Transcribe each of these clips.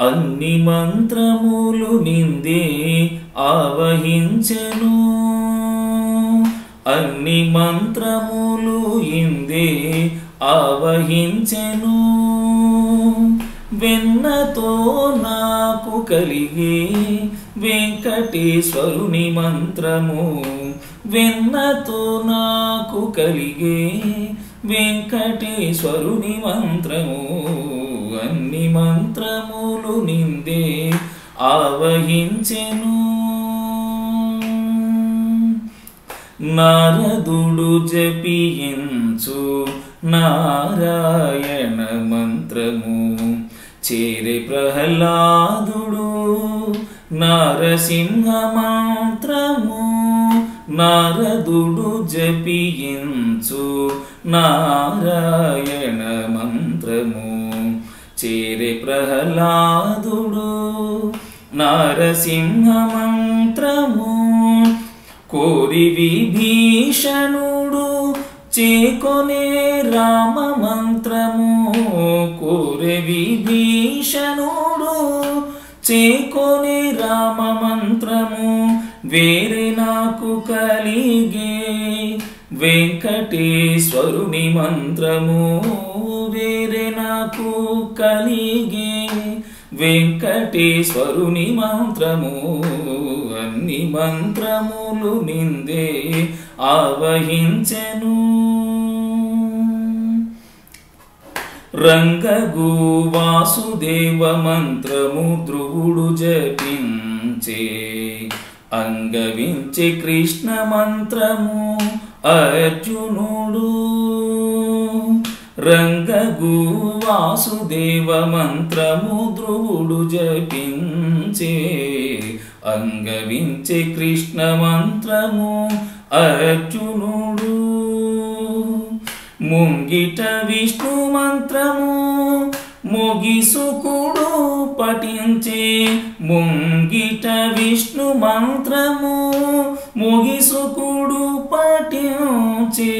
అన్ని మంత్రములు నిందే ఆవహించెను. అన్ని మంత్రములు ఇందే ఆవహించెను. వెన్నతో నాకు కలిగే వెంకటేశ్వరుని మంత్రము. వెన్నతో నాకు కలిగే వెంకటేశ్వరుని మంత్రము. మంత్రములు నిందే ఆవహించెను. నారదుడు జపించు నారాయణ మంత్రము. చేరే ప్రహ్లాదుడు నారసింహ మంత్రము. నారదుడు జపించు నారాయణ మంత్రము. చేరే ప్రహ్లాదుడు నారసింహ మంత్రము కోరి విభీషణుడు చేకొనే రామ మంత్రము కోరి విభీషణుడు చేకొనే రామ మంత్రము వేరే నాకు కలిగే వెంకటేశ్వరుని మంత్రము. వేరే నాకు కలిగే వెంకటేశ్వరుని మంత్రము అన్ని మంత్రములు నిందే ఆవహించెను. రంగగు వాసుదేవ మంత్రము ధ్రువుడు జపించే అంగవించే కృష్ణ మంత్రము అర్జునుడు. రంగగు వాసుదేవ మంత్రము ధ్రువుడు జపించే అంగవించే కృష్ణ మంత్రము అర్జునుడు. ముంగిట విష్ణు మంత్రము ముగిసుకుడు పఠించే ముంగిట విష్ణు మంత్రము ముగిసుకుడు పఠించే.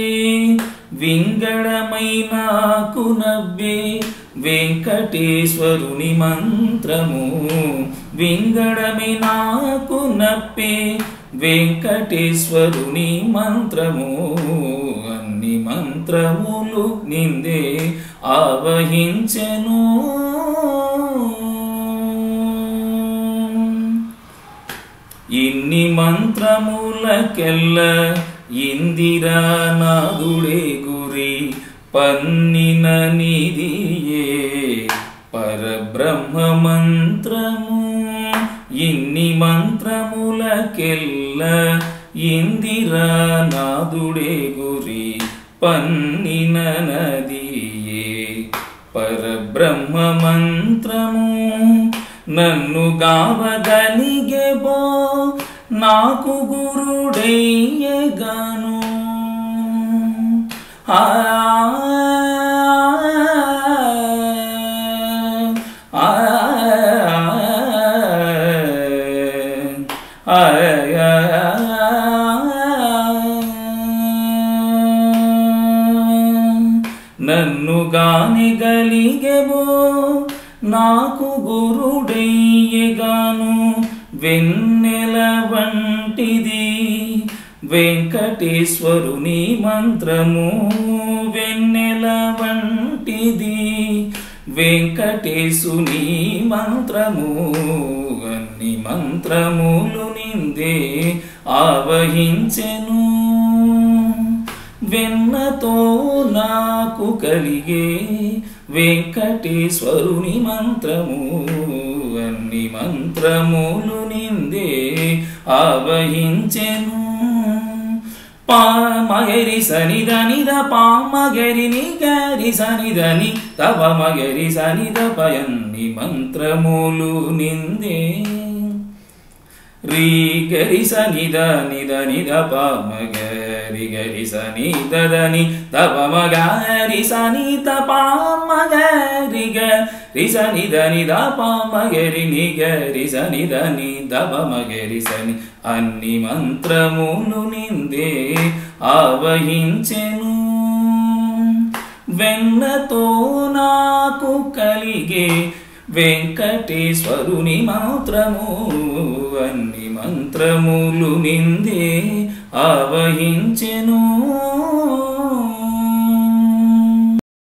వింగడమైనాకు నవ్వే వెంకటేశ్వరుని మంత్రము. వింగడమే నాకు నప్పే వెంకటేశ్వరుని మంత్రము. అన్ని మంత్రములు నిందే ఆవహించెను. ఇన్ని మంత్రములకెల్ల ఇందిరా నాదుడే గురి పన్నిన నిధియే పరబ్రహ్మ మంత్రము ఇన్ని మంత్రములకెల్ల ఇందిరా నాదుడే గురి పన్నిన నదియే పరబ్రహ్మ మంత్రము నన్ను గావగలిగేబో నాకు గురుడయ్యగాను ఆ ఆ నన్ను గాని గలిగెవో నాకు గురుడయ్యగాను వెన్నెల వంటిది వెంకటేశ్వరుని మంత్రము. వెన్నెల వంటిది వెంకటేశుని మంత్రము. అన్ని మంత్రములు నిందే ఆవహించెను. వెన్నతో నాకు కలిగే వెంకటేశ్వరుని మంత్రము. అన్ని మంత్రములు నిందే ఆవహించెను. పామగరి సనిద నిద పామగరి నిగరి సనిదని తవ మగరి సనిద పయన్ని మంత్రములు నిందే. రీ గరి సనిద నిద నిద పామగరి గరి సనిదని తవ మగరి సనిత పామగరి గరి సని దని ద పామగరి నిగ గరి సని దని దప సని అన్ని మంత్రములు నిందే ఆవహించెను వెన్నతో నాకు కలిగే వెంకటేశ్వరుని మంత్రము అన్ని మంత్రములు నిందే ఆవహించెను